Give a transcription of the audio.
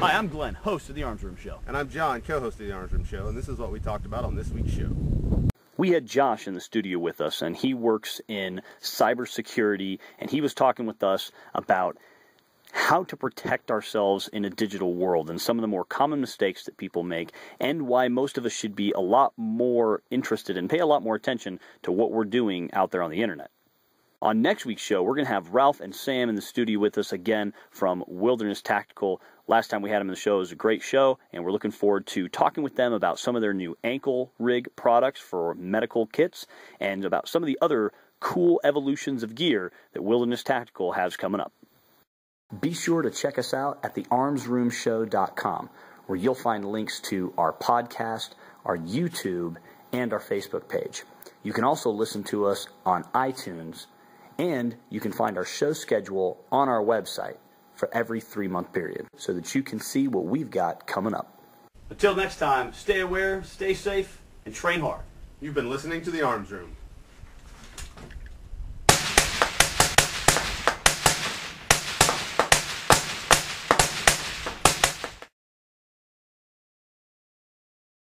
Hi, I'm Glenn, host of The Arms Room Show. And I'm John, co-host of The Arms Room Show, and this is what we talked about on this week's show. We had Josh in the studio with us, and he works in cybersecurity, and he was talking with us about how to protect ourselves in a digital world and some of the more common mistakes that people make, and why most of us should be a lot more interested and pay a lot more attention to what we're doing out there on the internet. On next week's show, we're going to have Ralph and Sam in the studio with us again from Wilderness Tactical. Last time we had them in the show, it was a great show, and we're looking forward to talking with them about some of their new ankle rig products for medical kits and about some of the other cool evolutions of gear that Wilderness Tactical has coming up. Be sure to check us out at thearmsroomshow.com, where you'll find links to our podcast, our YouTube, and our Facebook page. You can also listen to us on iTunes, and you can find our show schedule on our website for every three month period so that you can see what we've got coming up. Until next time, stay aware, stay safe, and train hard. You've been listening to The Arms Room.